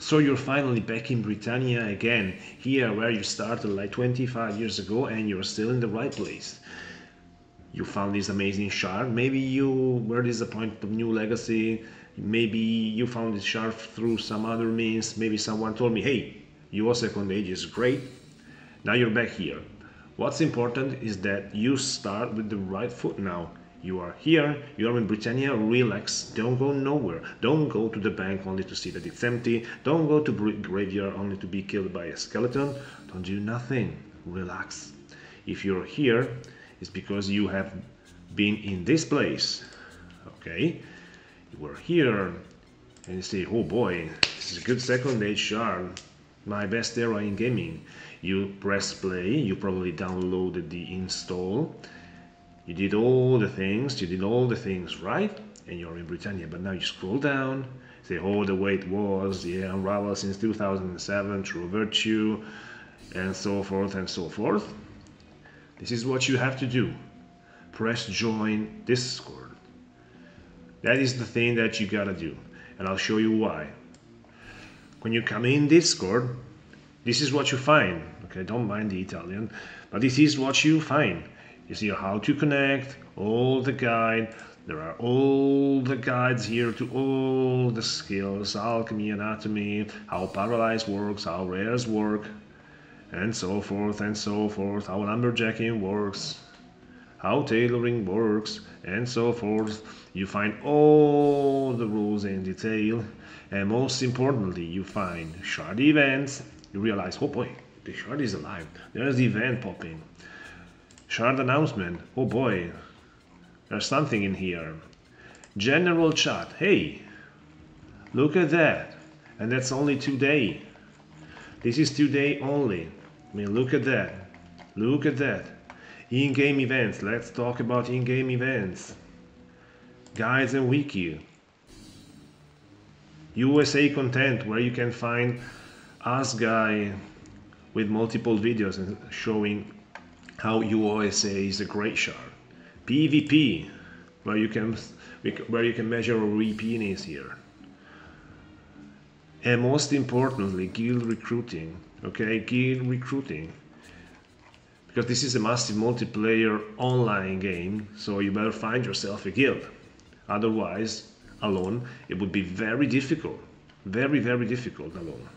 So you're finally back in Britannia again, here where you started like 25 years ago and you're still in the right place. You found this amazing shard, maybe you were disappointed of New Legacy, maybe you found this shard through some other means, maybe someone told me, hey, UO second age is great, now you're back here. What's important is that you start with the right foot now. You are here, you are in Britannia, relax, don't go nowhere. Don't go to the bank only to see that it's empty. Don't go to graveyard only to be killed by a skeleton. Don't do nothing, relax. If you're here, it's because you have been in this place, okay? You were here, and you say, oh boy, this is a good second shard, my best era in gaming. You press play, you probably downloaded the install, you did all the things, you did all the things right, and you're in Britannia. But now you scroll down, say, oh, the way it was, yeah, Unravel since 2007, True Virtue, and so forth and so forth. This is what you have to do. Press join Discord. That is the thing that you gotta do. And I'll show you why. When you come in Discord, this is what you find. Okay, don't mind the Italian, but this is what you find. You see how to connect, all the guide. There are all the guides here to all the skills, alchemy, anatomy, how paralyze works, how rares work, and so forth and so forth, how lumberjacking works, how tailoring works, and so forth. You find all the rules in detail, and most importantly, you find shard events. You realize, oh boy, the shard is alive. There's the event popping. Announcement. Oh boy, there's something in here. General chat. Hey, look at that. And that's only today. This is today only. I mean, look at that. Look at that. In-game events. Let's talk about in-game events. Guides and wiki. UOSA content where you can find us guy with multiple videos and showing how UOSA is a great shard. PvP, where you can where you can measure repeating here. And most importantly, guild recruiting. Okay, guild recruiting. Because this is a massive multiplayer online game, so you better find yourself a guild. Otherwise, alone, it would be very difficult. Very, very difficult alone.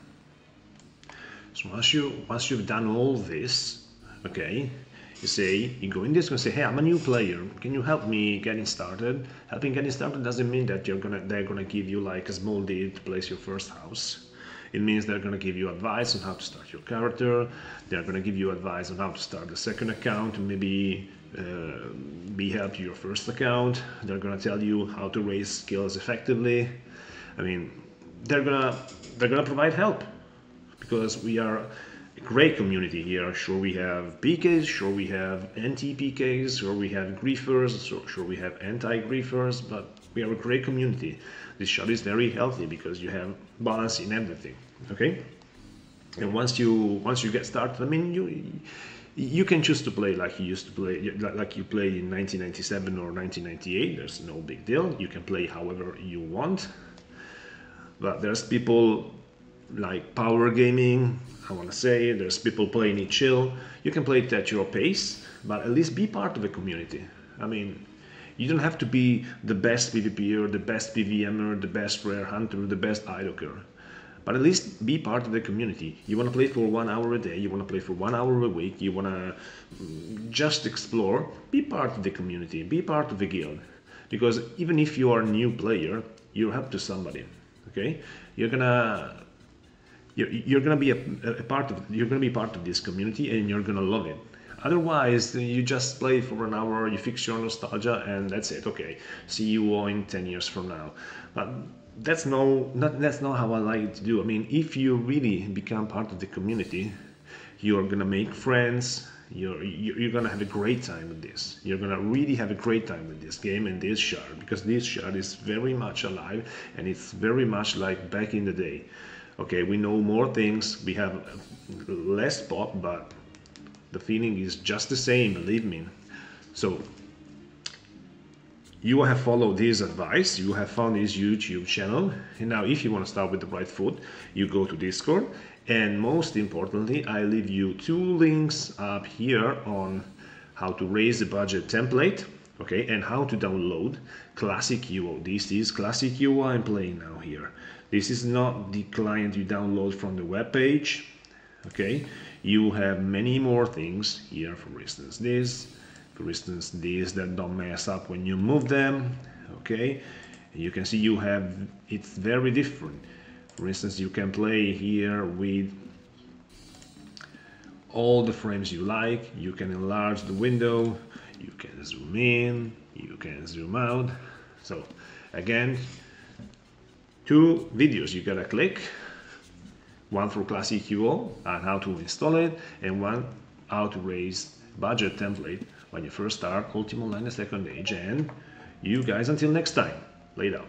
So once you once you've done all this, okay, you say, you go in this and say, hey, I'm a new player. Can you help me getting started? Helping getting started doesn't mean that you're gonna they're gonna give you like a small deed to place your first house. It means they're gonna give you advice on how to start your character. They're gonna give you advice on how to start the second account maybe uh, be help your first account. They're gonna tell you how to raise skills effectively. I mean, they're gonna they're gonna provide help because we are great community here. Sure, we have PKs, sure, we have anti-PKs, sure, we have griefers, sure, we have anti-griefers, but we are a great community. This shard is very healthy because you have balance in everything, okay? And once you once you get started, I mean, you you can choose to play like you used to play, like you played in 1997 or 1998. There's no big deal. You can play however you want. But there's people like power gaming, I want to say. There's people playing it chill. You can play it at your pace, but at least be part of the community. I mean, you don't have to be the best PvPer, the best PVMer, the best rare hunter, the best idoker. But at least be part of the community. You want to play for one hour a day, you want to play for one hour a week, you want to mm, just explore, be part of the community, be part of the guild. Because even if you are a new player, you help to somebody. Okay? You're gonna you're, you're going to be a, a, part of you're going to be part of this community and you're going to love it. Otherwise you just play for an hour you fix your nostalgia and that's it. Okay see you all in 10 years from now. But that's no not that's not how i like to do. I mean if you really become part of the community you're gonna make friends you're you're gonna have a great time with this. You're gonna really have a great time with this game and this shard because this shard is very much alive and it's very much like back in the day okay we know more things. We have less pop but the feeling is just the same believe me. So you have followed this advice, you have found this YouTube channel, and now if you want to start with the right foot, you go to Discord, and most importantly, I leave you two links up here on how to raise the budget template, okay, and how to download Classic UO. This is Classic UO I'm playing now here. This is not the client you download from the web page, okay? You have many more things here, for instance, this, for instance these that don't mess up when you move them okay you can see you have it's very different for instance you can play here with all the frames you like you can enlarge the window you can zoom in you can zoom out. So again two videos you gotta click. One for Classic UO and how to install it and one how to raise budget template when you first start Ultima Online second age and you guys until next time. Later